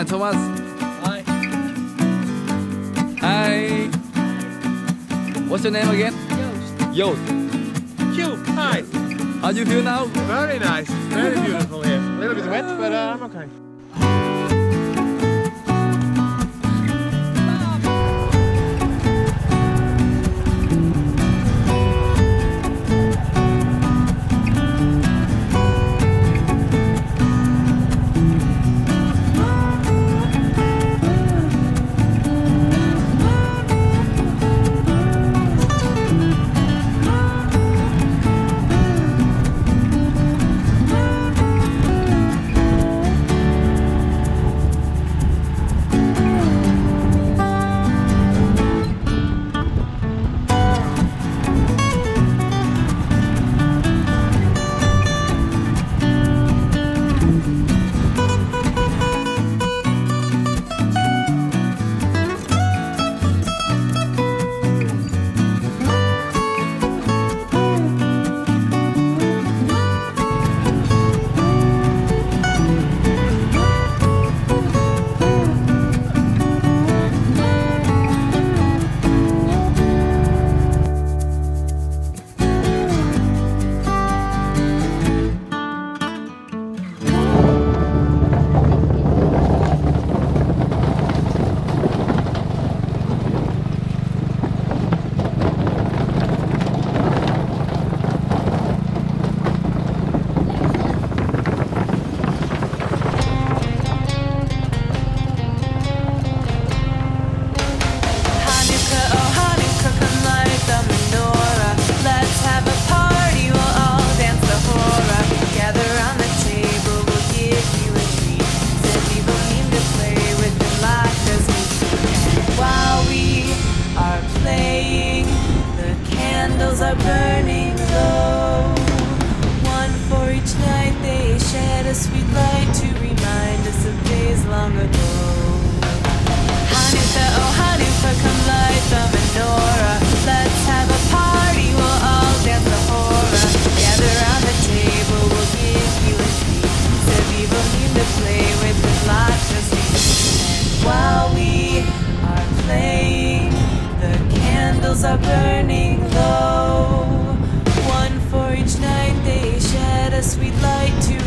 Hi, Thomas. Hi. Hi. What's your name again? Joost. Joost. Q. Hi. How do you feel now? Very nice. Very beautiful here. A little bit wet, but uh, I'm okay. are burning low. One for each night, they shed a sweet light to remind us of days long ago. Hanukkah, oh Hanukkah, come light the menorah. Let's have a party, we'll all dance the hora. Gather around the table, we'll give you a treat. Sevilla need to play with the block just while we are playing, the candles are burning. Yes, we'd like to